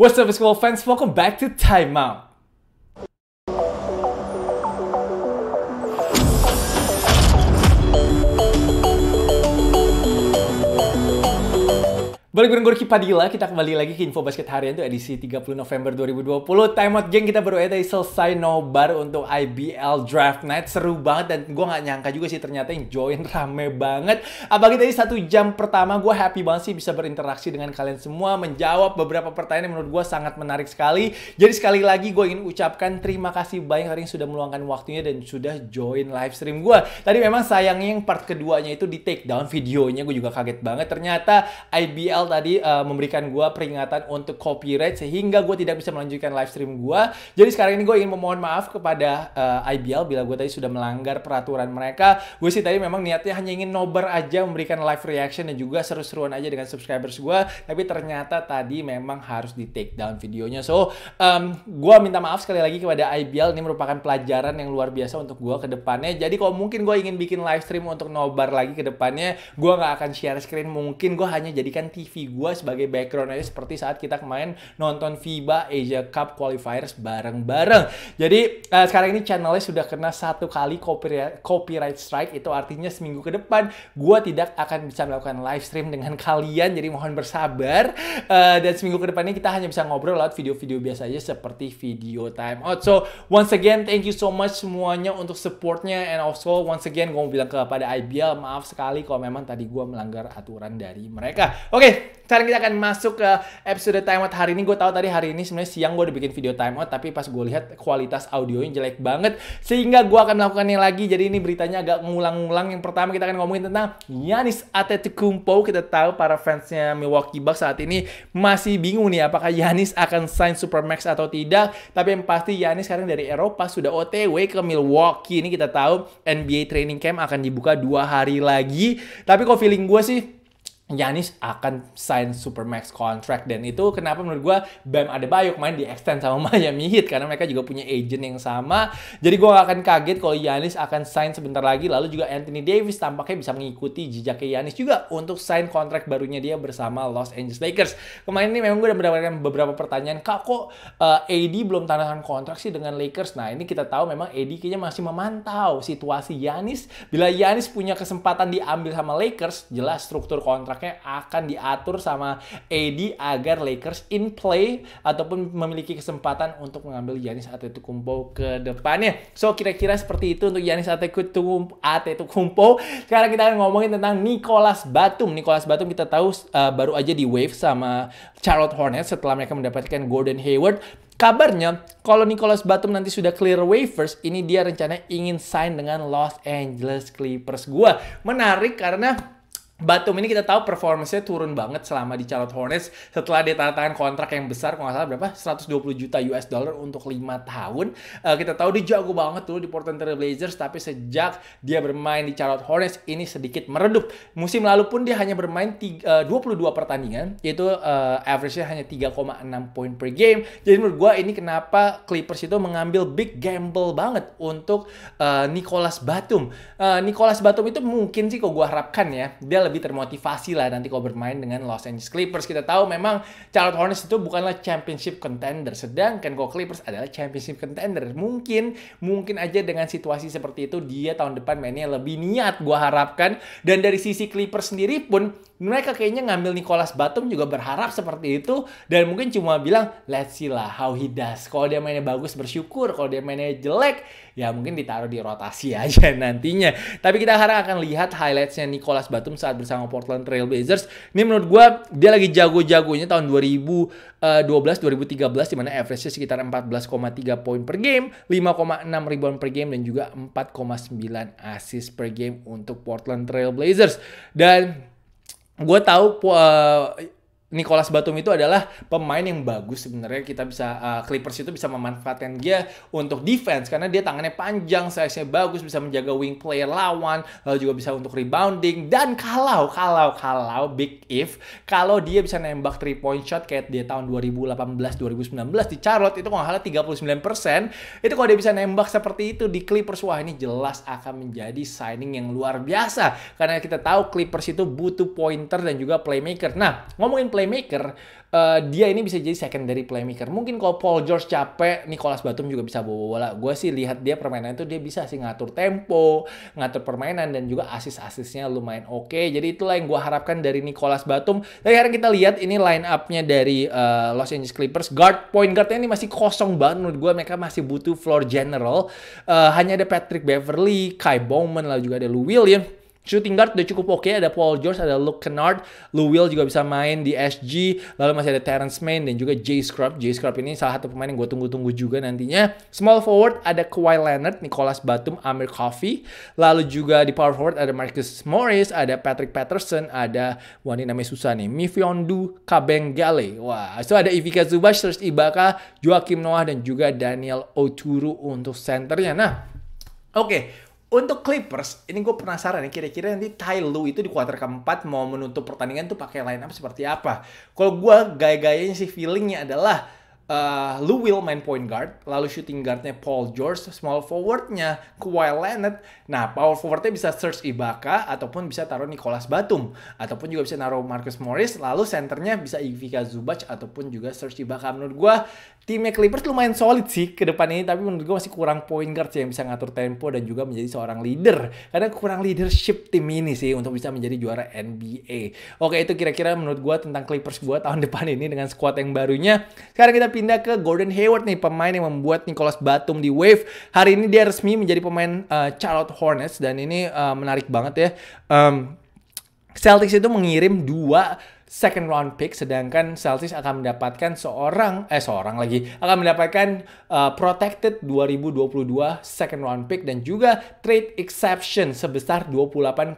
What's up basketball fans? Welcome back to Time Gue Ricky Padilla, kita kembali lagi ke Info Basket Harian itu edisi 30 November 2020 Time Out Geng, kita baru aja selesai nobar untuk IBL Draft Night. Seru banget dan gue gak nyangka juga sih ternyata yang join rame banget. Apalagi tadi satu jam pertama gue happy banget sih bisa berinteraksi dengan kalian semua Menjawab beberapa pertanyaan yang menurut gue sangat menarik sekali. Jadi sekali lagi gue ingin ucapkan terima kasih banyak hari yang sudah meluangkan waktunya dan sudah join live stream gue Tadi memang sayangnya yang part keduanya itu di take down videonya gue juga kaget banget. Ternyata IBL tadi uh, memberikan gue peringatan untuk copyright sehingga gue tidak bisa melanjutkan live stream gue. Jadi sekarang ini gue ingin memohon maaf kepada uh, eh, IBL bila gue tadi sudah melanggar peraturan mereka. Gue sih tadi memang niatnya hanya ingin nobar aja memberikan live reaction dan juga seru-seruan aja dengan subscribers gue. Tapi ternyata tadi memang harus di take down videonya. So um, gue minta maaf sekali lagi kepada IBL. Ini merupakan pelajaran yang luar biasa untuk gue ke depannya. Jadi kalau mungkin gue ingin bikin live stream untuk nobar lagi ke depannya, gue nggak akan share screen. Mungkin gue hanya jadikan TV TV gue sebagai background aja seperti saat kita kemarin nonton FIBA Asia Cup Qualifiers bareng-bareng. Jadi uh, sekarang ini channelnya sudah kena satu kali copyright, copyright strike itu artinya seminggu ke depan gue tidak akan bisa melakukan live stream dengan kalian jadi mohon bersabar uh, dan seminggu ke depannya kita hanya bisa ngobrol lewat video-video biasa aja seperti video time out. So once again thank you so much semuanya untuk supportnya and also once again gue mau bilang kepada IBL maaf sekali kalau memang tadi gue melanggar aturan dari mereka. Oke, okay, sekarang kita akan masuk ke episode timeout hari ini. Gue tahu tadi hari ini sebenarnya siang gue udah bikin video timeout, tapi pas gue lihat kualitas audionya jelek banget, sehingga gue akan melakukannya lagi. Jadi ini beritanya agak ngulang-ngulang. Yang pertama kita akan ngomongin tentang Yanis Antetokounmpo. Kita tahu para fansnya Milwaukee Bucks saat ini masih bingung nih apakah Yanis akan sign Supermax atau tidak. Tapi yang pasti Yanis sekarang dari Eropa sudah OTW ke Milwaukee. Ini kita tahu NBA training camp akan dibuka dua hari lagi. Tapi kok feeling gue sih Yanis akan sign Supermax contract. Dan itu kenapa menurut gue Bam Adebayo main di extend sama Miami Heat karena mereka juga punya agent yang sama. Jadi gue gak akan kaget kalau Yanis akan sign sebentar lagi. Lalu juga Anthony Davis tampaknya bisa mengikuti jejaknya Yanis juga untuk sign kontrak barunya dia bersama Los Angeles Lakers. Kemarin ini memang gue udah mendapatkan beberapa pertanyaan kak kok uh, eh, AD belum tanda tangan kontrak sih dengan Lakers? Nah ini kita tahu memang AD kayaknya masih memantau situasi Yanis. Bila Yanis punya kesempatan diambil sama Lakers jelas struktur kontrak kontraknya akan diatur sama AD agar Lakers in play ataupun memiliki kesempatan untuk mengambil Giannis Antetokounmpo ke depannya. So kira-kira seperti itu untuk Giannis Antetokounmpo. Sekarang kita akan ngomongin tentang Nicholas Batum. Nicholas Batum kita tahu uh, baru aja di wave sama Charlotte Hornets setelah mereka mendapatkan Gordon Hayward. Kabarnya, kalau Nicholas Batum nanti sudah clear waivers, ini dia rencana ingin sign dengan Los Angeles Clippers. Gua menarik karena Batum ini kita tahu performance-nya turun banget selama di Charlotte Hornets. Setelah dia tanda tangan kontrak yang besar kalau nggak salah berapa? 120 juta US dollar untuk lima tahun. Uh, kita tahu dia jago banget tuh di Portland Trail Blazers tapi sejak dia bermain di Charlotte Hornets ini sedikit meredup. Musim lalu pun dia hanya bermain tiga, uh, 22 pertandingan yaitu uh, average-nya hanya 3,6 poin per game. Jadi menurut gue ini kenapa Clippers itu mengambil big gamble banget untuk uh, Nicholas Batum. Uh, Nicholas Batum itu mungkin sih kok gue harapkan ya dia lebih termotivasi lah nanti kalau bermain dengan Los Angeles Clippers. Kita tahu memang Charlotte Hornets itu bukanlah championship contender, sedangkan kalau Clippers adalah championship contender. Mungkin mungkin aja dengan situasi seperti itu dia tahun depan mainnya lebih niat gua harapkan dan dari sisi Clippers sendiri pun mereka kayaknya ngambil Nicholas Batum juga berharap seperti itu dan mungkin cuma bilang let's see lah how he does. Kalau dia mainnya bagus bersyukur, kalau dia mainnya jelek ya mungkin ditaruh di rotasi aja nantinya. Tapi kita harap akan lihat highlightsnya Nicholas Batum saat bersama Portland Trail Blazers. Ini menurut gue dia lagi jago-jagonya tahun 2012 2013 di mana average-nya sekitar 14,3 poin per game, 5,6 rebound per game dan juga 4,9 assist per game untuk Portland Trail Blazers. Dan gue tahu uh, Nicholas Batum itu adalah pemain yang bagus sebenarnya. Kita bisa uh, Clippers itu bisa memanfaatkan dia untuk defense karena dia tangannya panjang, size-nya bagus, bisa menjaga wing player lawan, lalu juga bisa untuk rebounding. Dan kalau kalau kalau big if kalau dia bisa nembak three point shot kayak dia tahun 2018 2019 di Charlotte itu kalau salah 39% itu kalau dia bisa nembak seperti itu di Clippers wah ini jelas akan menjadi signing yang luar biasa. Karena kita tahu Clippers itu butuh pointer dan juga playmaker. Nah, ngomongin play playmaker, uh, dia ini bisa jadi secondary playmaker. Mungkin kalau Paul George capek, Nicholas Batum juga bisa bawa bola. Gue sih lihat dia permainan itu dia bisa sih ngatur tempo, ngatur permainan dan juga asis-asisnya lumayan oke. Okay. Jadi itulah yang gue harapkan dari Nicholas Batum. Dan sekarang kita lihat ini line up-nya dari uh, Los Angeles Clippers. Guard point guardnya ini masih kosong banget menurut gue. Mereka masih butuh floor general. Uh, hanya ada Patrick Beverly, Kai Bowman, lalu juga ada Lou Williams. Shooting guard udah cukup oke, okay. ada Paul George, ada Luke Kennard, Lou Will juga bisa main di SG, lalu masih ada Terrence Mann dan juga Jay Scrub. Jay Scrub ini salah satu pemain yang gue tunggu-tunggu juga nantinya. Small forward ada Kawhi Leonard, Nicholas Batum, Amir Coffey, lalu juga di power forward ada Marcus Morris, ada Patrick Patterson, ada wah ini namanya susah Mifiondu Kabengale. Wah, itu ada Ivica Zubac, terus Ibaka, Joakim Noah dan juga Daniel Oturu untuk centernya. Nah, oke, okay. Untuk Clippers, ini gue penasaran nih kira-kira nanti Ty Lue itu di kuarter keempat mau menutup pertandingan tuh pakai line up seperti apa. Kalau gue gaya-gayanya sih feelingnya adalah uh, Lou Will main point guard, lalu shooting guardnya Paul George, small forwardnya Kawhi Leonard. Nah, power forwardnya bisa search Ibaka ataupun bisa taruh Nicholas Batum ataupun juga bisa naruh Marcus Morris, lalu centernya bisa Ivica Zubac ataupun juga search Ibaka. Menurut gue timnya Clippers lumayan solid sih ke depan ini, tapi menurut gue masih kurang point guard sih yang bisa ngatur tempo dan juga menjadi seorang leader. Karena kurang leadership tim ini sih untuk bisa menjadi juara NBA. Oke, itu kira-kira menurut gue tentang Clippers gue tahun depan ini dengan squad yang barunya. Sekarang kita pindah ke Gordon Hayward nih, pemain yang membuat Nicholas Batum di Wave. Hari ini dia resmi menjadi pemain uh, Charlotte Hornets dan ini uh, menarik banget ya. Um, Celtics itu mengirim dua second round pick sedangkan Celtics akan mendapatkan seorang eh seorang lagi akan mendapatkan uh, protected 2022 second round pick dan juga trade exception sebesar 28,5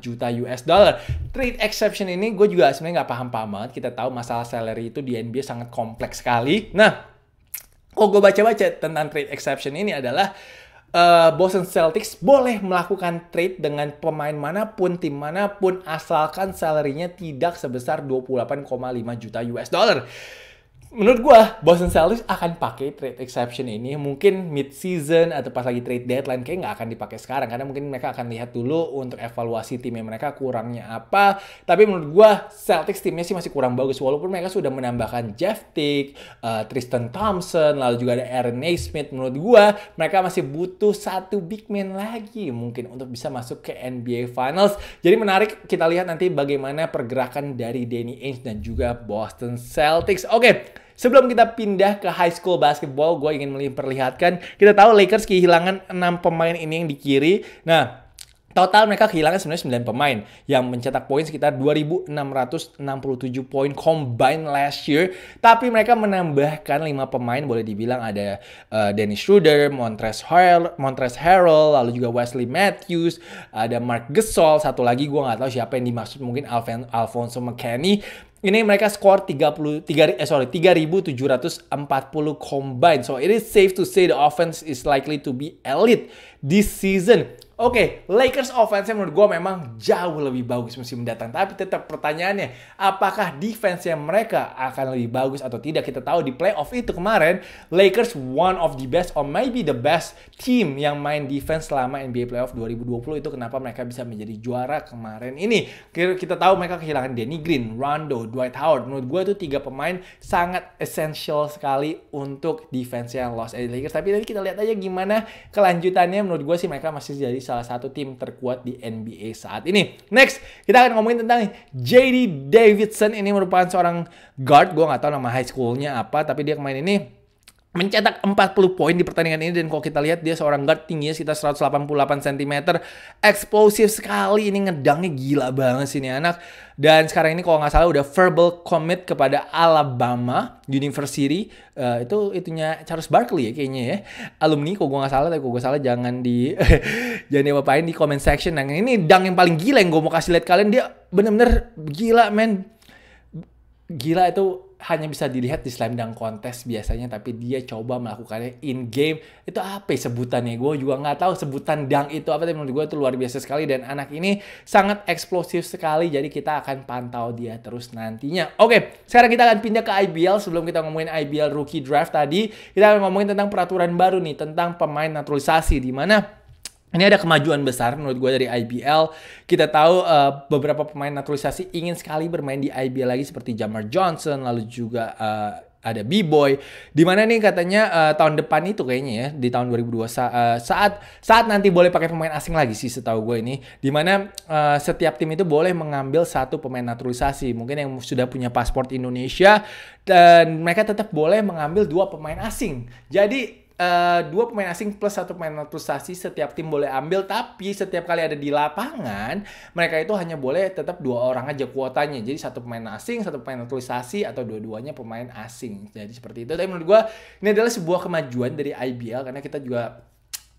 juta US dollar. Trade exception ini gue juga sebenarnya nggak paham-paham banget. Kita tahu masalah salary itu di NBA sangat kompleks sekali. Nah, oh gue baca-baca tentang trade exception ini adalah uh, Boston Celtics boleh melakukan trade dengan pemain mana pun, tim mana pun, asalkan salary-nya tidak sebesar 28,5 juta US dollar menurut gue Boston Celtics akan pakai trade exception ini. Mungkin mid season atau pas lagi trade deadline kayak nggak akan dipakai sekarang. Karena mungkin mereka akan lihat dulu untuk evaluasi timnya mereka kurangnya apa. Tapi menurut gue Celtics timnya sih masih kurang bagus. Walaupun mereka sudah menambahkan Jeff Tick, uh, Tristan Thompson lalu juga ada Aaron Naismith. Menurut gue mereka masih butuh satu big man lagi mungkin untuk bisa masuk ke NBA Finals. Jadi menarik kita lihat nanti bagaimana pergerakan dari Danny Ainge dan juga Boston Celtics. Oke okay. Sebelum kita pindah ke high school basketball, gue ingin memperlihatkan, kita tahu Lakers kehilangan 6 pemain ini yang di kiri. Nah, Total mereka kehilangan sebenarnya 9 pemain yang mencetak poin sekitar 2.667 poin combined last year. Tapi mereka menambahkan 5 pemain boleh dibilang ada uh, Dennis Schroeder, Montrezl Harrell, Montrezl Harrell, lalu juga Wesley Matthews, ada Mark Gasol, satu lagi gue nggak tahu siapa yang dimaksud mungkin Alfonso McKinney. Ini mereka skor 33 eh sorry 3740 combined. So it is safe to say the offense is likely to be elite this season. Oke, okay, Lakers offense menurut gue memang jauh lebih bagus musim mendatang. Tapi tetap pertanyaannya, apakah defense yang mereka akan lebih bagus atau tidak? Kita tahu di playoff itu kemarin, Lakers one of the best or maybe the best team yang main defense selama NBA playoff 2020 itu kenapa mereka bisa menjadi juara kemarin ini. Kita tahu mereka kehilangan Danny Green, Rondo, Dwight Howard. Menurut gue itu tiga pemain sangat essential sekali untuk defense yang Los Angeles Lakers. Tapi nanti kita lihat aja gimana kelanjutannya. Menurut gue sih mereka masih jadi salah satu tim terkuat di NBA saat ini. Next, kita akan ngomongin tentang JD Davidson. Ini merupakan seorang guard. Gue nggak tahu nama high schoolnya apa, tapi dia kemarin ini mencetak 40 poin di pertandingan ini dan kalau kita lihat dia seorang guard tingginya sekitar 188 cm eksplosif sekali ini ngedangnya gila banget sih ini anak. Dan sekarang ini kalau nggak salah udah verbal commit kepada Alabama University uh, itu itunya Charles Barkley ya kayaknya ya. Alumni kalau gue nggak salah tapi kalau gue salah jangan di jangan diapain di comment section. Nah ini dang yang paling gila yang gue mau kasih lihat kalian dia bener-bener gila men. Gila itu hanya bisa dilihat di slam dunk contest biasanya tapi dia coba melakukannya in game. Itu apa ya sebutannya? Gue juga nggak tahu sebutan dunk itu apa tapi menurut gue itu luar biasa sekali. Dan anak ini sangat eksplosif sekali jadi kita akan pantau dia terus nantinya. Oke sekarang kita akan pindah ke IBL sebelum kita ngomongin IBL rookie draft tadi kita akan ngomongin tentang peraturan baru nih tentang pemain naturalisasi di mana ini ada kemajuan besar menurut gue dari IBL. Kita tahu uh, beberapa pemain naturalisasi ingin sekali bermain di IBL lagi seperti Jamar Johnson, lalu juga uh, ada B-Boy. Di mana nih katanya uh, tahun depan itu kayaknya ya, di tahun 2002 sa uh, saat saat nanti boleh pakai pemain asing lagi sih setahu gue ini. Di mana uh, setiap tim itu boleh mengambil satu pemain naturalisasi. Mungkin yang sudah punya paspor Indonesia dan mereka tetap boleh mengambil dua pemain asing. Jadi uh, dua pemain asing plus satu pemain naturalisasi setiap tim boleh ambil tapi setiap kali ada di lapangan mereka itu hanya boleh tetap dua orang aja kuotanya. Jadi satu pemain asing satu pemain naturalisasi atau dua-duanya pemain asing. Jadi seperti itu. Tapi menurut gue ini adalah sebuah kemajuan dari IBL karena kita juga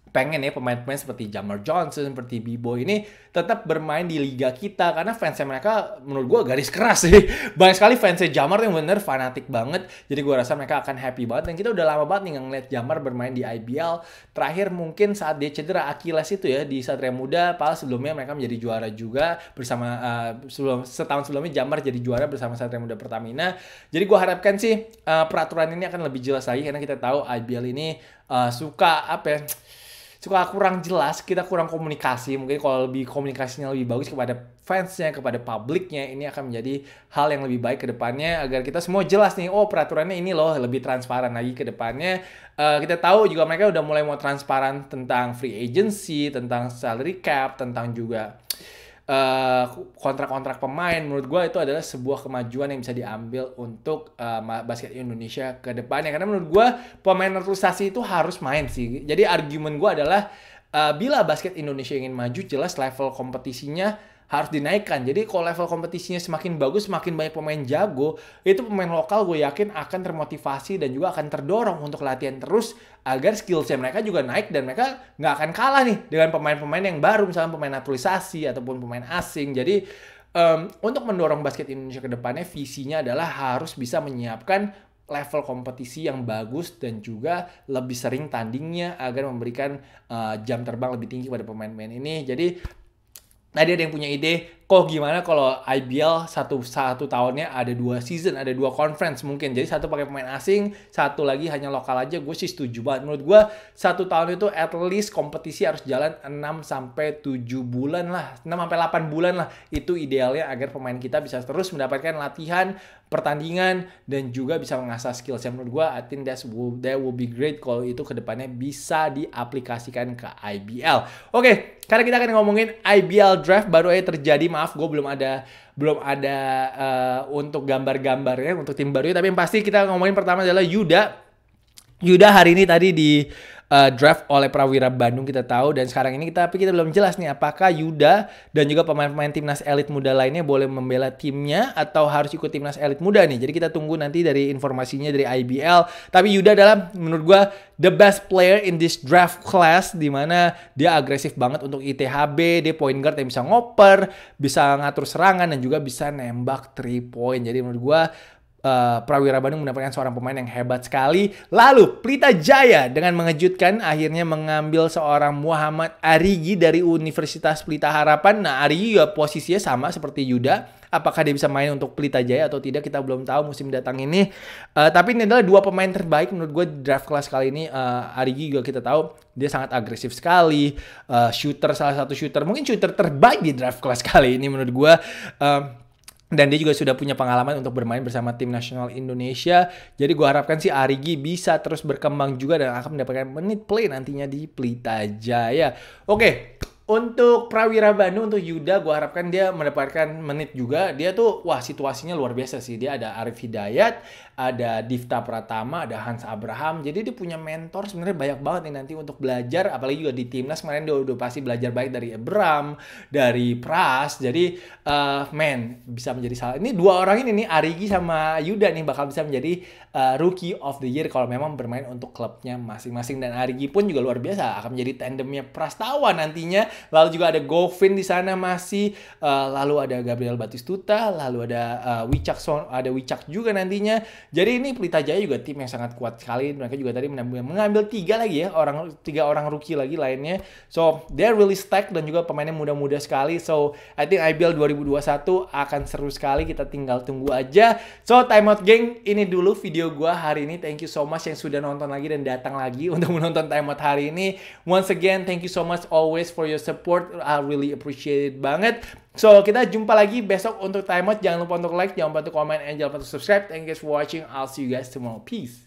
pengen ya pemain-pemain seperti Jamar Johnson, seperti Bibo ini tetap bermain di liga kita karena fansnya mereka menurut gue garis keras sih. Banyak sekali fansnya Jamar yang bener fanatik banget. Jadi gue rasa mereka akan happy banget dan kita udah lama banget nih ngeliat Jamar bermain di IBL. Terakhir mungkin saat dia cedera Achilles itu ya di Satria Muda, padahal sebelumnya mereka menjadi juara juga bersama uh, sebelum setahun sebelumnya Jamar jadi juara bersama Satria Muda Pertamina. Jadi gue harapkan sih uh, peraturan ini akan lebih jelas lagi karena kita tahu IBL ini uh, suka apa ya suka kurang jelas, kita kurang komunikasi. Mungkin kalau lebih komunikasinya lebih bagus kepada fansnya, kepada publiknya, ini akan menjadi hal yang lebih baik ke depannya agar kita semua jelas nih, oh peraturannya ini loh, lebih transparan lagi ke depannya. Uh, kita tahu juga mereka udah mulai mau transparan tentang free agency, tentang salary cap, tentang juga kontrak-kontrak uh, pemain menurut gue itu adalah sebuah kemajuan yang bisa diambil untuk uh, basket Indonesia ke depannya. Karena menurut gue pemain naturalisasi itu harus main sih. Jadi argumen gue adalah uh, bila basket Indonesia ingin maju jelas level kompetisinya harus dinaikkan. Jadi kalau level kompetisinya semakin bagus, semakin banyak pemain jago, itu pemain lokal gue yakin akan termotivasi dan juga akan terdorong untuk latihan terus agar skillsnya mereka juga naik dan mereka nggak akan kalah nih dengan pemain-pemain yang baru, misalnya pemain naturalisasi ataupun pemain asing. Jadi um, untuk mendorong basket Indonesia ke depannya, visinya adalah harus bisa menyiapkan level kompetisi yang bagus dan juga lebih sering tandingnya agar memberikan uh, jam terbang lebih tinggi pada pemain-pemain ini. Jadi Tadi ada yang punya ide, kok gimana kalau IBL satu satu tahunnya ada dua season, ada dua conference mungkin. Jadi satu pakai pemain asing, satu lagi hanya lokal aja. Gue sih setuju banget. Menurut gue satu tahun itu at least kompetisi harus jalan 6 sampai 7 bulan lah, 6 sampai 8 bulan lah. Itu idealnya agar pemain kita bisa terus mendapatkan latihan, pertandingan dan juga bisa mengasah skill. Saya menurut gue, I think that's will, that will be great kalau itu ke depannya bisa diaplikasikan ke IBL. Oke, karena kita akan ngomongin IBL draft baru aja terjadi maaf gue belum ada belum ada uh, untuk gambar-gambarnya untuk tim baru tapi yang pasti kita ngomongin pertama adalah Yuda Yuda hari ini tadi di uh, draft oleh Prawira Bandung kita tahu dan sekarang ini kita tapi kita belum jelas nih apakah Yuda dan juga pemain-pemain timnas elit muda lainnya boleh membela timnya atau harus ikut timnas elit muda nih. Jadi kita tunggu nanti dari informasinya dari IBL. Tapi Yuda adalah menurut gua the best player in this draft class di mana dia agresif banget untuk ITHB, dia point guard yang bisa ngoper, bisa ngatur serangan dan juga bisa nembak 3 point. Jadi menurut gua uh, Prawira Bandung mendapatkan seorang pemain yang hebat sekali. Lalu Pelita Jaya dengan mengejutkan akhirnya mengambil seorang Muhammad Arigi dari Universitas Pelita Harapan. Nah Arigi juga posisinya sama seperti Yuda. Apakah dia bisa main untuk Pelita Jaya atau tidak kita belum tahu musim datang ini. Uh, tapi ini adalah dua pemain terbaik menurut gue draft class kali ini. Uh, Arigi juga kita tahu dia sangat agresif sekali. Uh, shooter salah satu shooter mungkin shooter terbaik di draft class kali ini menurut gue. Uh, dan dia juga sudah punya pengalaman untuk bermain bersama tim nasional Indonesia. Jadi gue harapkan si Arigi bisa terus berkembang juga dan akan mendapatkan menit play nantinya di Pelita Jaya. Oke, untuk Prawira Bandung, untuk Yuda, gue harapkan dia mendapatkan menit juga. Dia tuh, wah situasinya luar biasa sih. Dia ada Arif Hidayat, ada Divta Pratama, ada Hans Abraham. Jadi dia punya mentor sebenarnya banyak banget nih nanti untuk belajar. Apalagi juga di timnas kemarin dia udah pasti belajar baik dari Abraham, dari Pras. Jadi, uh, man, bisa menjadi salah. Ini dua orang ini nih, Arigi sama Yuda nih bakal bisa menjadi uh, Rookie of the Year kalau memang bermain untuk klubnya masing-masing. Dan Arigi pun juga luar biasa akan menjadi tandemnya Prastawa nantinya lalu juga ada Govin di sana masih, uh, lalu ada Gabriel Batistuta, lalu ada uh, Wicak ada Wicak juga nantinya. Jadi ini Pelita Jaya juga tim yang sangat kuat sekali. Mereka juga tadi mengambil, tiga lagi ya orang tiga orang rookie lagi lainnya. So they're really stacked dan juga pemainnya muda-muda sekali. So I think IBL 2021 akan seru sekali. Kita tinggal tunggu aja. So timeout geng ini dulu video gua hari ini. Thank you so much yang sudah nonton lagi dan datang lagi untuk menonton timeout hari ini. Once again thank you so much always for your support. I really appreciate it banget. So, kita jumpa lagi besok untuk timeout. Jangan lupa untuk like, jangan lupa untuk comment, and jangan lupa untuk subscribe. Thank you guys for watching. I'll see you guys tomorrow. Peace.